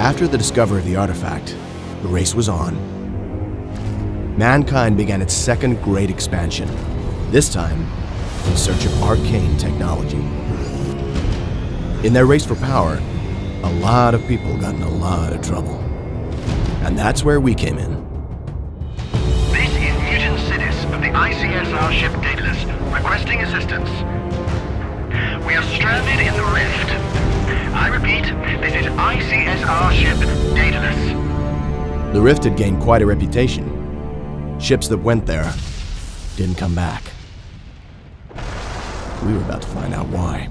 After the discovery of the artifact, the race was on. Mankind began its second great expansion, this time in search of arcane technology. In their race for power, a lot of people got in a lot of trouble. And that's where we came in. This is Newton Sidis of the ICSR ship Daedalus, requesting assistance. We are stranded in the rift. ICSR ship Daedalus. The Rift had gained quite a reputation. Ships that went there didn't come back. We were about to find out why.